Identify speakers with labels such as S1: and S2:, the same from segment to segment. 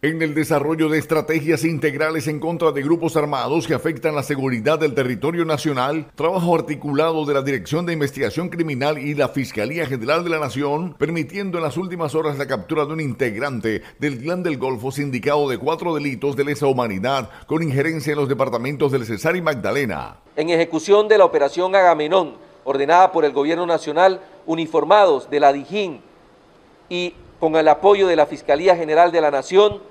S1: En el desarrollo de estrategias integrales en contra de grupos armados que afectan la seguridad del territorio nacional, trabajo articulado de la Dirección de Investigación Criminal y la Fiscalía General de la Nación, permitiendo en las últimas horas la captura de un integrante del Clan del Golfo sindicado de cuatro delitos de lesa humanidad con injerencia en los departamentos del Cesar y Magdalena.
S2: En ejecución de la operación Agamenón, ordenada por el Gobierno Nacional, uniformados de la Dijín y con el apoyo de la Fiscalía General de la Nación,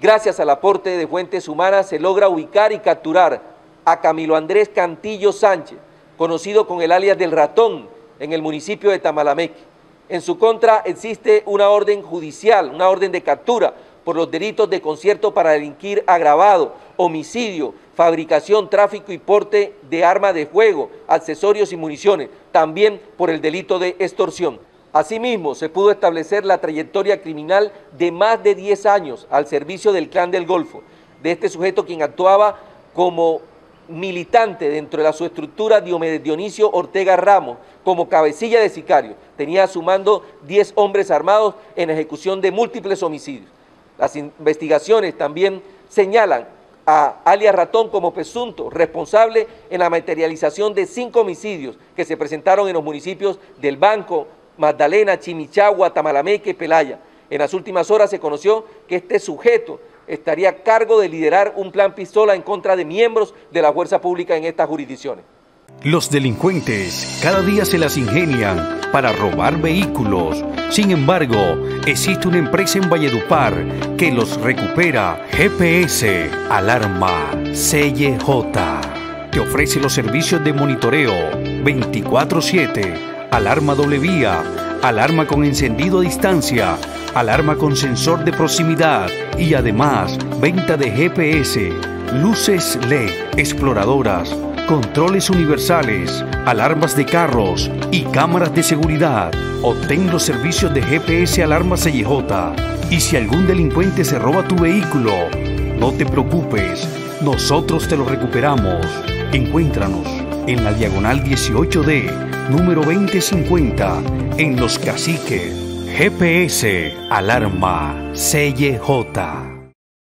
S2: gracias al aporte de fuentes humanas, se logra ubicar y capturar a Camilo Andrés Cantillo Sánchez, conocido con el alias del ratón, en el municipio de Tamalameque. En su contra existe una orden judicial, una orden de captura por los delitos de concierto para delinquir agravado, homicidio, fabricación, tráfico y porte de armas de fuego, accesorios y municiones, también por el delito de extorsión. Asimismo, se pudo establecer la trayectoria criminal de más de 10 años al servicio del Clan del Golfo, de este sujeto quien actuaba como militante dentro de la su estructura Diomedes Dionisio Ortega Ramos, como cabecilla de sicario. Tenía a su mando 10 hombres armados en ejecución de múltiples homicidios. Las investigaciones también señalan a alias Ratón como presunto responsable en la materialización de cinco homicidios que se presentaron en los municipios del Banco, Magdalena, Chimichagua, Tamalameque, Pelaya. En las últimas horas se conoció que este sujeto estaría a cargo de liderar un plan pistola en contra de miembros de la fuerza pública en estas jurisdicciones.
S3: Los delincuentes cada día se las ingenian para robar vehículos. Sin embargo, existe una empresa en Valledupar que los recupera. GPS Alarma CJ. Te ofrece los servicios de monitoreo 24-7 alarma doble vía, alarma con encendido a distancia, alarma con sensor de proximidad y además venta de GPS, luces LED, exploradoras, controles universales, alarmas de carros y cámaras de seguridad. Obtén los servicios de GPS Alarma CJ. Y si algún delincuente se roba tu vehículo, no te preocupes, nosotros te lo recuperamos. Encuéntranos en la diagonal 18D número 2050 en Los Caciques. GPS Alarma CJ.